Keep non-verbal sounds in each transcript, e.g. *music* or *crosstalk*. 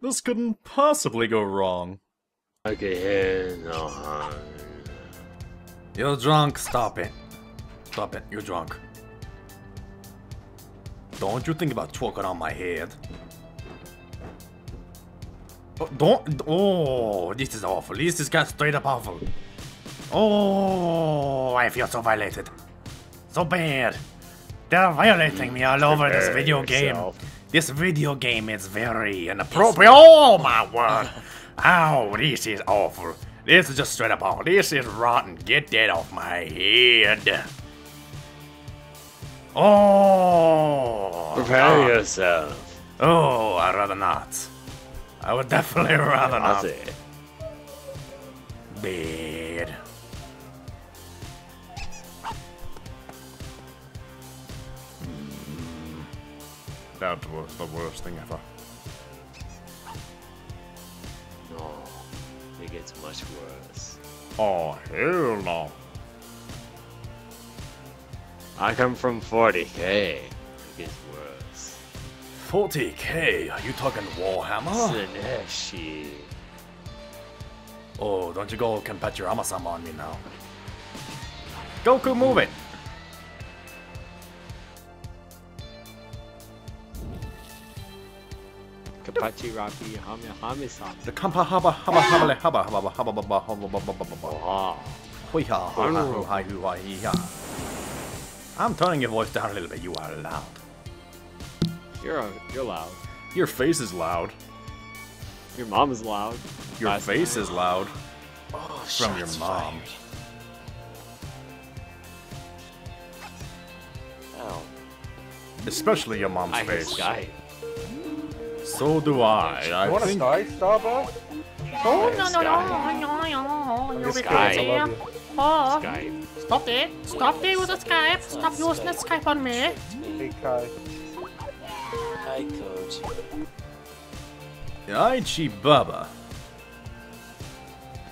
This couldn't possibly go wrong. Okay, no, You're drunk, stop it. Stop it, you're drunk. Don't you think about twerking on my head. Oh, don't. Oh, this is awful. This is got straight up awful. Oh, I feel so violated. So bad. They're violating me all over this video game. Yourself. This video game is very inappropriate. Oh my word. *laughs* Ow, this is awful. This is just straight up awful. This is rotten. Get that off my head. Oh. prepare God. yourself. Oh, I'd rather not. I would *laughs* definitely rather not. That's That was the worst thing ever. No, it gets much worse. Oh, hell no. I come from 40k. It gets worse. 40k? Are you talking Warhammer? Sineshi. Oh, don't you go can put your Amasama on me now. Goku, move it! Kapachi Rapi Hame Hame-san. The kampa haba haba haba haba haba haba haba haba haba haba haba Wow. Hui ha ha ha hu hi hu hi hi ha. I'm turning your voice down a little bit. You are loud. You're a, you're loud. Your face is loud. Your mom is loud. Your Last face night. is loud Oh, from your mom. fired. Ow. Especially your mom's I hate face. Sky. So do I. I You want a think sky, Starbucks? Oh, Hey, no, no, Sky. no, no, no, no, you're Sky. recording. I. Oh, Sky. stop it. Stop it with the Skype. Stop using the Skype on me. Hey, Kai. Hi, coach. Aichi Baba.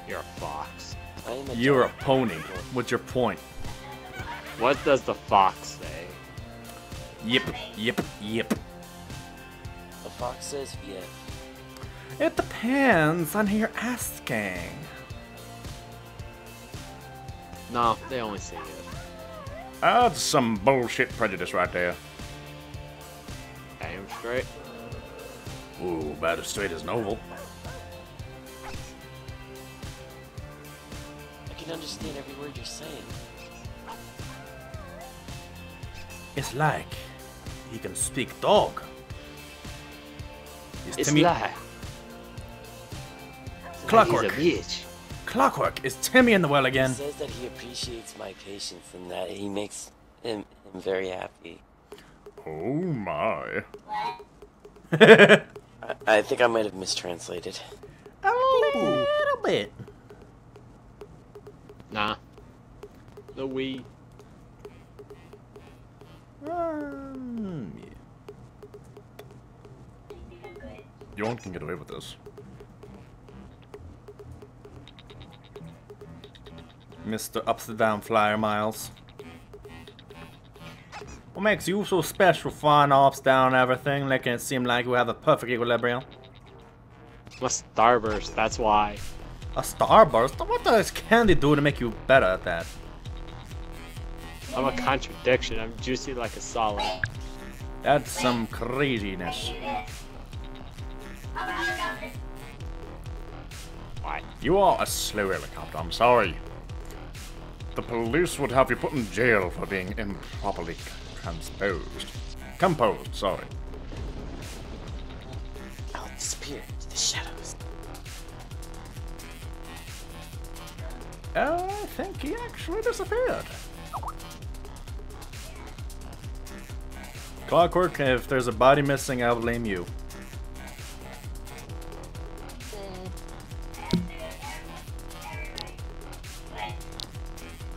You're a fox. A You're a pony. What's your point? What does the fox say? Yip, yip, yip. The fox says yeah. It depends on who you're asking. No, they only say it. That's some bullshit prejudice right there. Damn straight. Ooh, about as straight as Novel. I can understand every word you're saying. It's like he can speak dog. Is It's Timmy like Clockwork? He's a bitch. Clockwork? Is Timmy in the well again? He says that he appreciates my patience and that he makes him, him very happy. Oh my. *laughs* I, I think I might have mistranslated. A little bit. Nah. The Wii. Um, yeah. Yon can get away with this. Mr. Upside Down Flyer Miles. What makes you so special, flying ups, down, everything, making it seem like you have a perfect equilibrium? I'm a starburst, that's why. A starburst? What does candy do to make you better at that? I'm a contradiction. I'm juicy like a solid. That's some craziness. Why? You are a slow helicopter, I'm sorry. The police would have you put in jail for being improperly transposed. Composed, sorry. I'll disappear into the shadows. Oh, I think he actually disappeared. Clockwork, if there's a body missing, I'll blame you.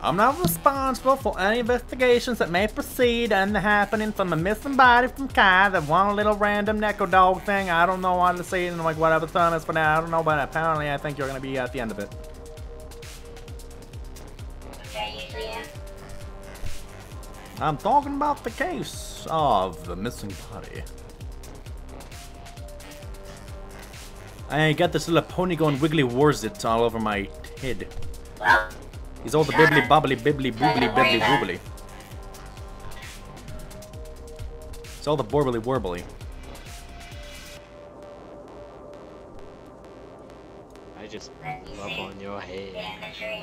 I'm not responsible for any investigations that may proceed and the happening from a missing body from Kai, that one little random Neko dog thing. I don't know what to say and like whatever time is for now. I don't know, but apparently I think you're gonna be at the end of it. I'm talking about the case of the missing body. I got this little pony going wiggly warzits all over my head. He's all the bibbly bobbly bibbly boobly bibbly boobly. It's all the borbly warbly. I just blew up on your head.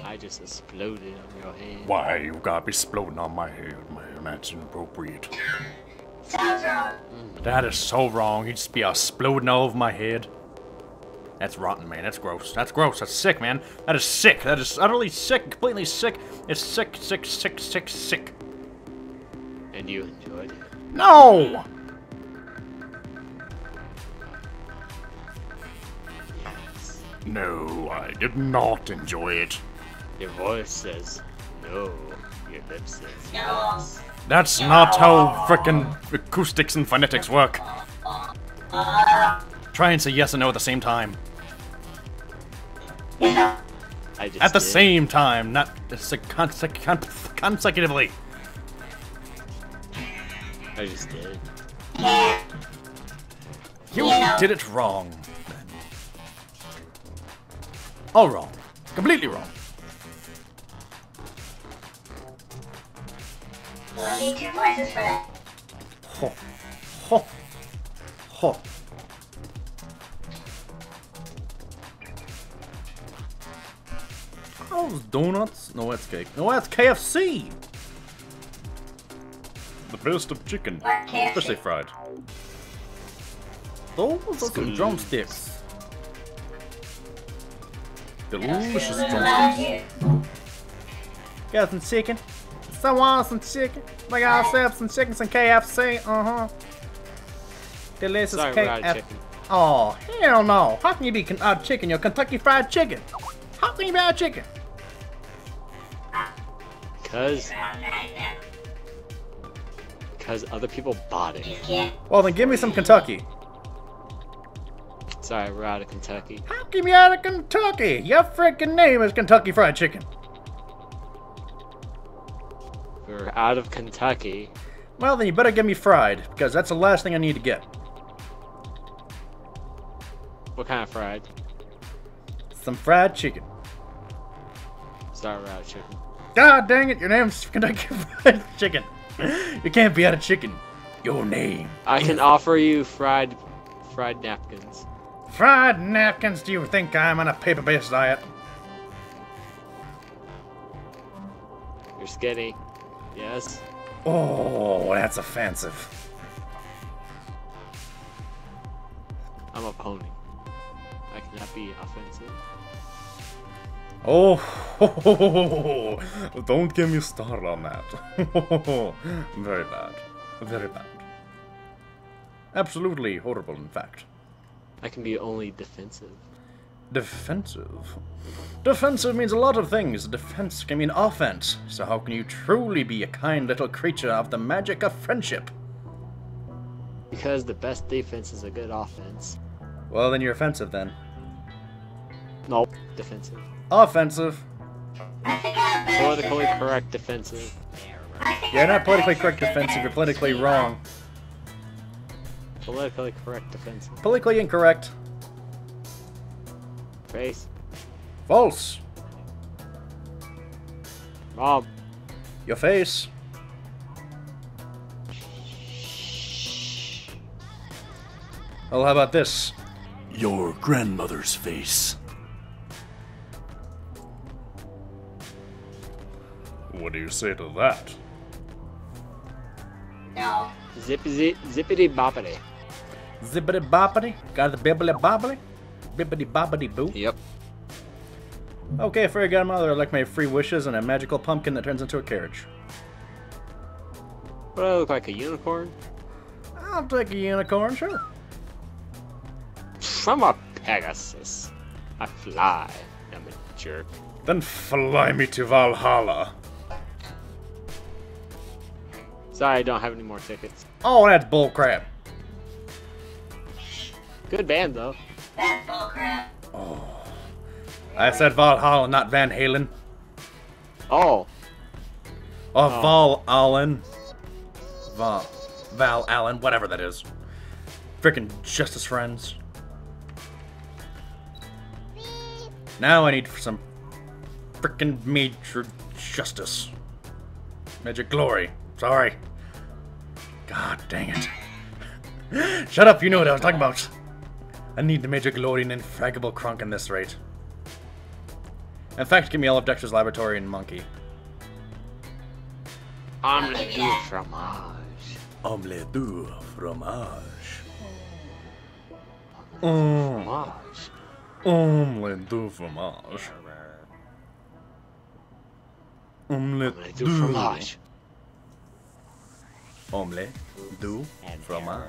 I just exploded on your head. Why you gotta be exploding on my head, man? That's inappropriate. *laughs* That is so wrong. You just be exploding all over my head. That's rotten, man. That's gross. That's gross. That's sick, man. That is sick. That is utterly sick. Completely sick. It's sick, sick, sick, sick, sick. And you enjoyed it. No! No, I did not enjoy it. Your voice says no. Your lips says yes. That's not how frickin' acoustics and phonetics work. Try and say yes and no at the same time. I just At the did. same time, not sec- consec- con- consecutively. I just did. You did it wrong. All wrong. Completely wrong. Ho. Ho. Ho. How's donuts? No, that's cake. No, that's KFC! The best of chicken, especially fried. Those are some drumsticks. Delicious drumsticks. Got some chicken. So want some chicken. We got ourselves some chicken, some KFC. Uh huh. Delicious Sorry, we're out of KFC. Oh, hell no. How can you be con- out chicken? You're Kentucky Fried Chicken. How can you be out of chicken? Cause. Because other people bought it. Well, then give me some Kentucky. Sorry, we're out of Kentucky. How can you out of Kentucky? Your freaking name is Kentucky Fried Chicken. We're out of Kentucky. Well, then you better give me fried, because that's the last thing I need to get. What kind of fried? Some fried chicken. Sorry, we're out of chicken. God dang it, your name's *laughs* Kentucky Fried Chicken. You can't be out of chicken. Your name. I can offer you fried, fried napkins. Fried napkins, do you think I'm on a paper-based diet? You're skinny. Yes. Oh, that's offensive. I'm a pony. I cannot be offensive. Oh, don't get me started on that. *laughs* Very bad. Very bad. Absolutely horrible, in fact. I can be only defensive. Defensive. Defensive means a lot of things. Defense can mean offense. So how can you truly be a kind little creature of the magic of friendship? Because the best defense is a good offense. Well, then you're offensive then. Nope. Defensive. Offensive. Politically correct defensive. You're not politically correct defensive, you're politically wrong. Politically correct defensive. Politically incorrect. Face. False. Mom. Your face. Well, how about this? Your grandmother's face. What do you say to that? Zippy zip, zippity boppity. Zippity boppity? Got the bibbly bobbly? Bibbity bobbity boo? Yep. Okay, fairy godmother, I'd like my free wishes and a magical pumpkin that turns into a carriage. What do I look like? A unicorn? I'll take a unicorn, sure. I'm a Pegasus. I fly. I'm a jerk. Then fly me to Valhalla. Sorry, I don't have any more tickets. Oh, that's bullcrap. Good band though. Oh. That's bullcrap. Oh. I said Valhalla, not Van Halen. Oh, Or Val Allen. Val. Val Allen, whatever that is. Frickin' Justice Friends. Now I need some frickin' major justice. Major glory. Sorry. God dang it. Shut up, you know what I was talking about. I need the major glory and Infraggable Krunk in this rate. In fact, give me all of Dexter's laboratory and monkey. Omelette du fromage. Omelette du fromage. Mm, Fromage. omelette du fromage. Omelette Omelette du fromage. Omelette du fromage.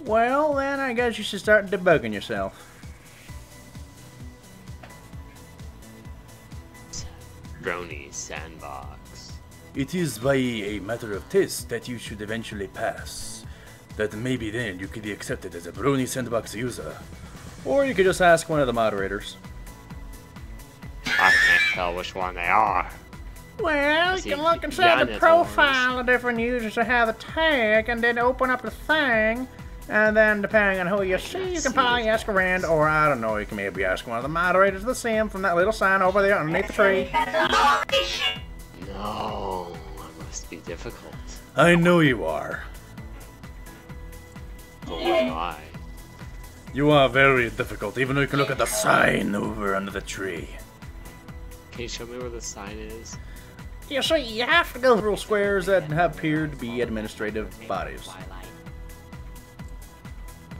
Well, then I guess you should start debugging yourself. Brony sandbox. It is by a matter of taste that you should eventually pass. That maybe then you could be accepted as a Brony Sandbox user. Or you could just ask one of the moderators. I can't tell which one they are. Well, you can look inside the profile of different users that have a tag and then open up the thing. And then, depending on who you see, you can probably ask around, or I don't know, you can maybe ask one of the moderators of the sim from that little sign over there underneath the tree. No, it must be difficult. I know you are. Oh but why? You are very difficult, even though you can look at the sign over under the tree. Can you show me where the sign is? You see, you have to go through squares that have appeared to be administrative bodies.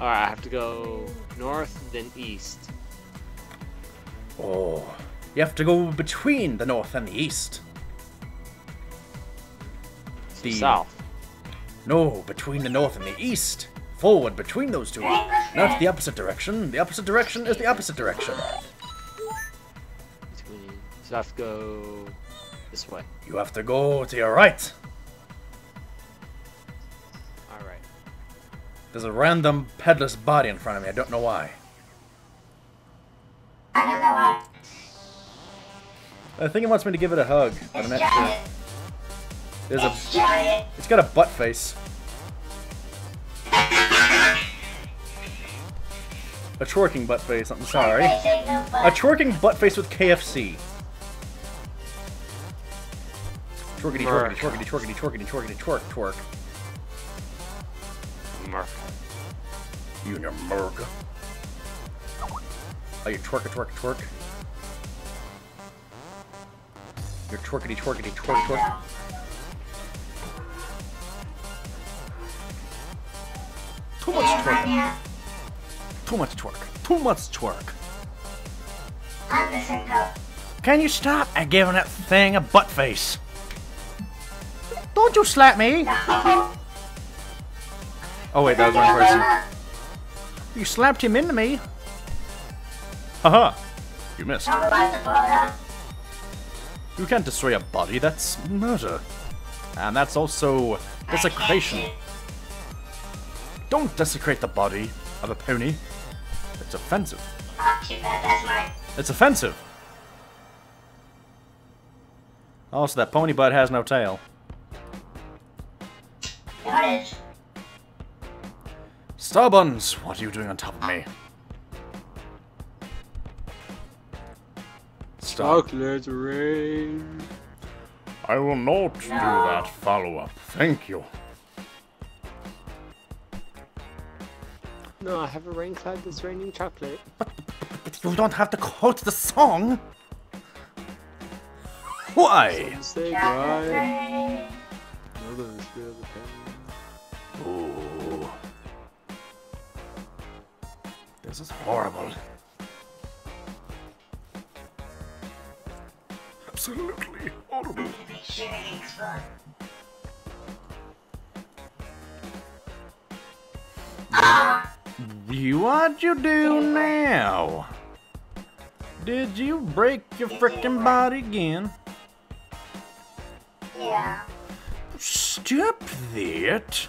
Alright, I have to go north, then east. Oh, you have to go between the north and the east. The- south. No, between the north and the east. Forward between those two. Not the opposite direction. The opposite direction is the opposite direction. Between. So I have to go this way. You have to go to your right. Alright. There's a random peddler's body in front of me. I don't know why. I don't know why. I think it wants me to give it a hug, but I'm not sure. There's a. It's got a butt face. A twerking butt face. I'm sorry. A twerking butt face with KFC. Twerkity, twerkity, twerkity, twerkity, twerkity, twerkity, twerk, twerk. Mark. You your murg. Oh, you twerk a twerk twerk. You're twerkity twerkity twerk twerk. Too much twerk. Too much twerk. Too much twerk. Can you stop giving that thing a butt face? Don't you slap me! Oh wait, that was one person. You slapped him into me. Haha. You missed. You can't destroy a body, that's murder. And that's also desecration. Don't desecrate the body of a pony. It's offensive. It's offensive. Also, that pony butt has no tail. Starbuns, what are you doing on top of me? Stop. Chocolate rain. I will not do that follow-up. Thank you. No, I have a rain cloud that's raining chocolate. But *laughs* but you don't have to quote the song. Why? Say goodbye. Mother's feel the pain. Ooh. This is horrible. Absolutely horrible. You what'd you do now? Did you break your frickin' body again? Yeah. Stop that!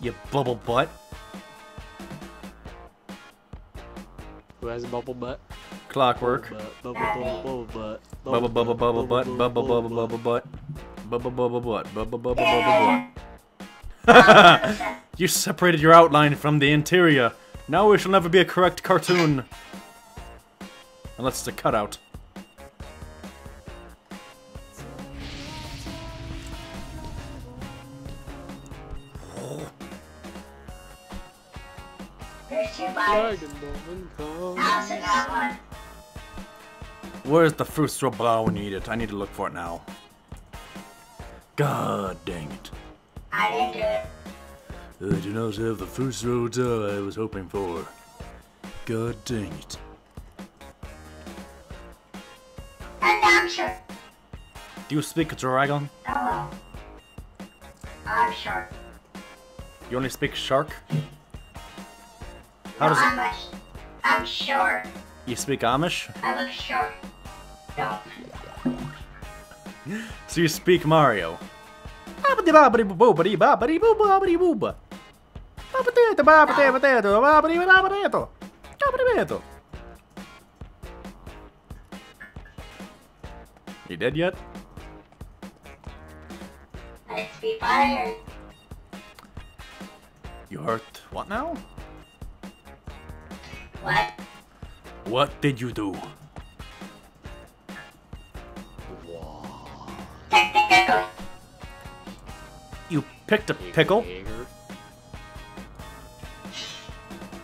You bubble butt. Who has a bubble butt? Clockwork. Bubble butt, bubble butt, Bubble bubble bubble butt. Bubble bubble bubble butt. Bubble bubble butt. Bubble bubble bubble butt. *laughs* you separated your outline from the interior. Now it shall never be a correct cartoon. Unless it's a cutout. Where's the fruit straw blow oh, when you need it? I need to look for it now. God dang it. I didn't do it. I do not have the fruit straw I was hoping for. God dang it. And I'm sure. Do you speak dragon? Hello. I'm sure. You only speak shark? How no, does I'm, a, I'm short. you speak Amish? I look short. No. So you speak Mario? You dead yet? Let's be fired. You hurt what now? What? What did you do? Picked a pickle? Jaeger.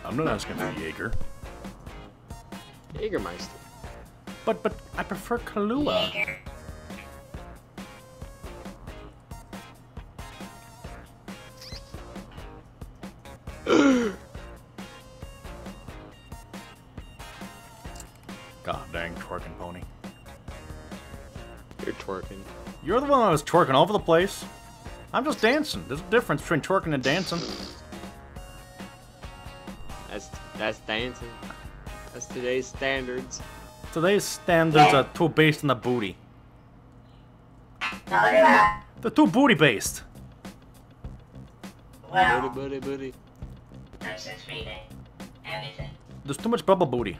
I'm not asking for Jaeger. Jägermeister. But but I prefer Kahlua. Jaeger. *gasps* God dang twerking pony. You're twerking. You're the one that was twerking all over the place. I'm just dancing. There's a difference between twerking and dancing. That's that's dancing. That's today's standards. Today's standards are too based on the booty. They're too booty based. Booty, Well, booty, booty. I'm just reading everything. There's too much bubble booty.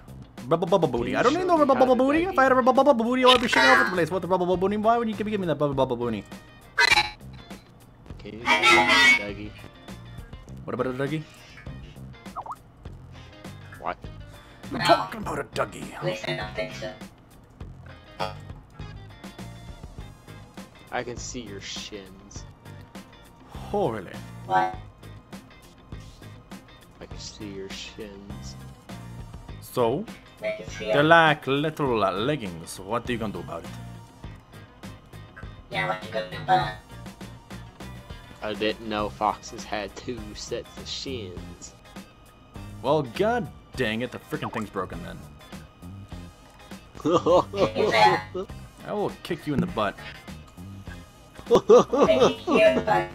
Rubble bubble booty. I don't need no rubble bubble booty. If I had a rubble bubble booty, I would be all over the place. What the rubble bubble booty? Why would you give me give me that bubble bubble booty? Can Dougie? What about a Dougie? What? We're talking about a Dougie. At least I don't think so. I can see your shins. Really? What? I can see your shins. So, They can see they're like little uh, leggings. What are you gonna do about it? Yeah, what you gonna do about it? I didn't know foxes had two sets of shins. Well, god dang it, the freaking thing's broken then. *laughs* I will kick you in the butt. They kick you in the butt.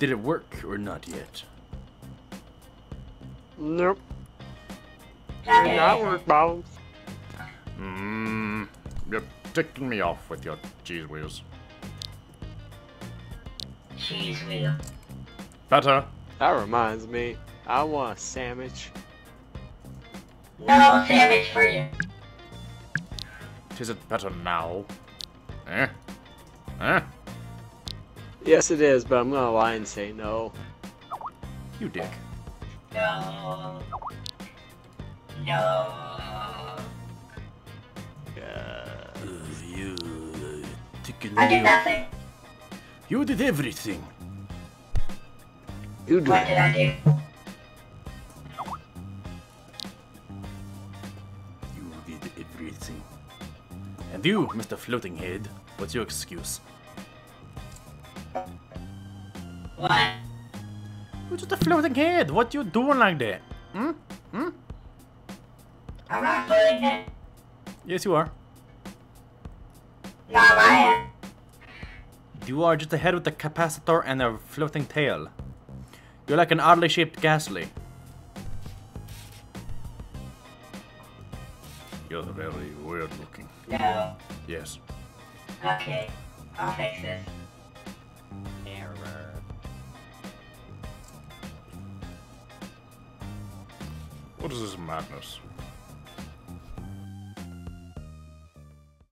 Did it work or not yet? nope. Not Did not work, bombs. Mmm. You're ticking me off with your cheese wheels. Cheese wheel. Better. That reminds me. I want a sandwich. No sandwich for you. Is it better now? Eh? Eh? Yes, it is, but I'm gonna lie and say no. You dick. No. No. I did nothing. You did everything. you do What did I do? You did everything. And you, Mr. Floating Head, what's your excuse? What? You're just a floating head. What you doing like that? Hmm? Hmm? I'm not putting it. Yes, you are. No, I am. You are just a head with a capacitor and a floating tail. You're like an oddly shaped ghastly. You're very weird looking. No. Yes. Okay. I'll fix this. Error. What is this madness?